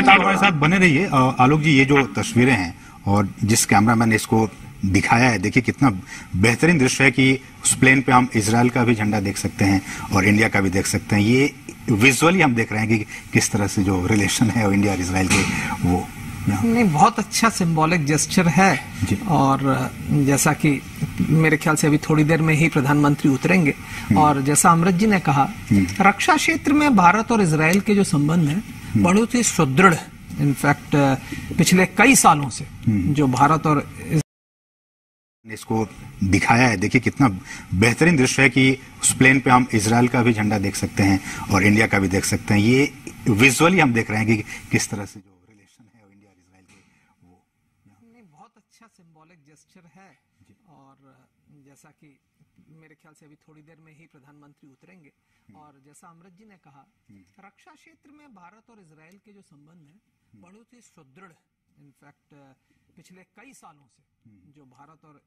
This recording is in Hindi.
फिर आप हमारे साथ बने रहिए। आलोक जी ये जो तस्वीरें हैं और जिस कैमरामैन ने इसको दिखाया है देखिए कितना बेहतरीन दृश्य है कि उस प्लेन पे हम इसराइल का भी झंडा देख सकते हैं और इंडिया का भी देख सकते हैं। ये विजुअली हम देख रहे हैं कि किस तरह से जो रिलेशन है इंडिया और इसराइल के वो नहीं बहुत अच्छा सिंबॉलिक जेस्चर है। और जैसा कि मेरे ख्याल से अभी थोड़ी देर में ही प्रधानमंत्री उतरेंगे। और जैसा अमृत जी ने कहा रक्षा क्षेत्र में भारत और इसराइल के जो संबंध हैं बहुत ही सुदृढ़ इनफैक्ट पिछले कई सालों से जो भारत और इस- इसको दिखाया है। देखिए कितना बेहतरीन दृश्य है कि उस प्लेन पे हम इसराइल का भी झंडा देख सकते हैं और इंडिया का भी देख सकते हैं। ये विजुअली हम देख रहे हैं कि किस तरह से जो रिलेशन है और इंडिया और इसराइल के वो नहीं बहुत अच्छा सिंबॉलिक जेस्चर है। और जैसा कि मेरे ख्याल से अभी थोड़ी देर में ही प्रधानमंत्री उतरेंगे। और जैसा अमृत जी ने कहा रक्षा क्षेत्र में भारत और इसराइल के जो संबंध है बहुत ही सुदृढ़। इनफैक्ट पिछले कई सालों से जो भारत और